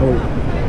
hope.